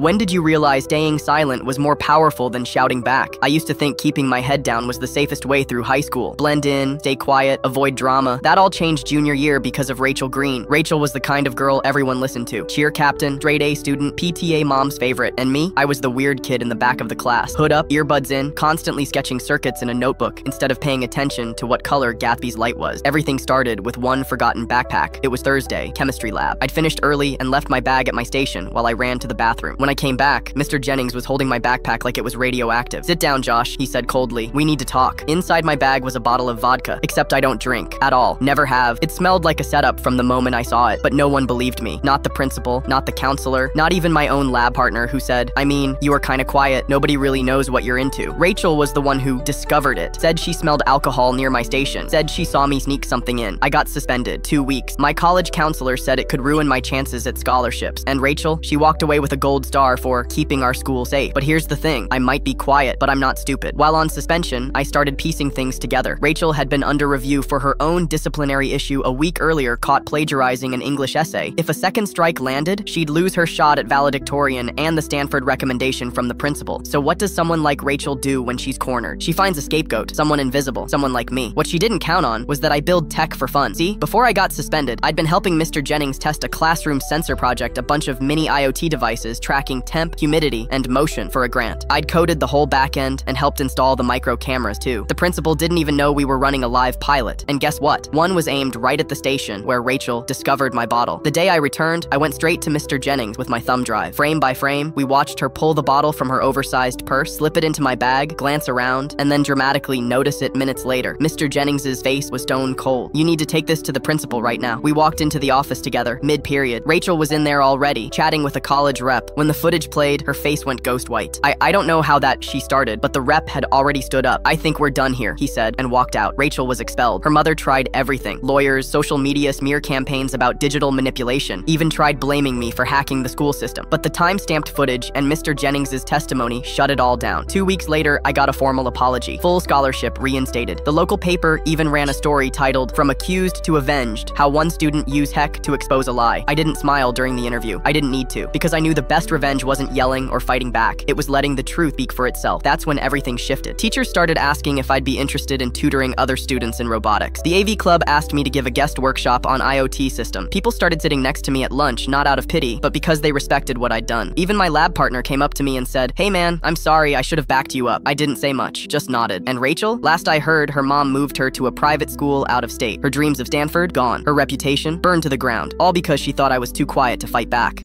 When did you realize staying silent was more powerful than shouting back? I used to think keeping my head down was the safest way through high school. Blend in, stay quiet, avoid drama. That all changed junior year because of Rachel Greene. Rachel was the kind of girl everyone listened to. Cheer captain, straight A student, PTA mom's favorite. And me? I was the weird kid in the back of the class. Hood up, earbuds in, constantly sketching circuits in a notebook instead of paying attention to what color Gatsby's light was. Everything started with one forgotten backpack. It was Thursday, chemistry lab. I'd finished early and left my bag at my station while I ran to the bathroom. When I came back, Mr. Jennings was holding my backpack like it was radioactive. Sit down, Josh, he said coldly. We need to talk. Inside my bag was a bottle of vodka, except I don't drink. At all. Never have. It smelled like a setup from the moment I saw it, but no one believed me. Not the principal, not the counselor, not even my own lab partner who said, I mean, you are kinda quiet, nobody really knows what you're into. Rachel was the one who discovered it, said she smelled alcohol near my station, said she saw me sneak something in. I got suspended, two weeks. My college counselor said it could ruin my chances at scholarships. And Rachel, she walked away with a gold star for keeping our school safe. But here's the thing, I might be quiet, but I'm not stupid. While on suspension, I started piecing things together. Rachel had been under review for her own disciplinary issue a week earlier caught plagiarizing an English essay. If a second strike landed, she'd lose her shot at valedictorian and the Stanford recommendation from the principal. So what does someone like Rachel do when she's cornered? She finds a scapegoat, someone invisible, someone like me. What she didn't count on was that I build tech for fun. See, before I got suspended, I'd been helping Mr. Jennings test a classroom sensor project, a bunch of mini IoT devices tracking temp, humidity, and motion for a grant. I'd coded the whole backend and helped install the micro cameras too. The principal didn't even know we were running a live pilot. And guess what? One was aimed right at the station where Rachel discovered my bottle. The day I returned, I went straight to Mr. Jennings with my thumb drive. Frame by frame, we watched her pull the bottle from her oversized purse, slip it into my bag, glance around, and then dramatically notice it minutes later. Mr. Jennings's face was stone cold. You need to take this to the principal right now. We walked into the office together, mid-period. Rachel was in there already, chatting with a college rep. When the footage played, her face went ghost white. I, I don't know how that she started, but the rep had already stood up. I think we're done here, he said, and walked out. Rachel was expelled. Her mother tried everything. Lawyers, social media smear campaigns about digital manipulation, even tried blaming me for hacking the school system. But the time-stamped footage and Mr. Jennings's testimony shut it all down. Two weeks later, I got a formal apology. Full scholarship reinstated. The local paper even ran a story titled From Accused to Avenged, How One Student Used Heck to Expose a Lie. I didn't smile during the interview. I didn't need to, because I knew the best revenge wasn't yelling or fighting back. It was letting the truth speak for itself. That's when everything shifted. Teachers started asking if I'd be interested in tutoring other students in robotics. The AV Club asked me to give a guest workshop on IoT system. People started sitting next to me at lunch, not out of pity, but because they respected what I'd done. Even my lab partner came up to me and said, Hey man, I'm sorry, I should have backed you up. I didn't say much, just nodded. And Rachel? Last I heard, her mom moved her to a private school out of state. Her dreams of Stanford, gone. Her reputation, burned to the ground. All because she thought I was too quiet to fight back.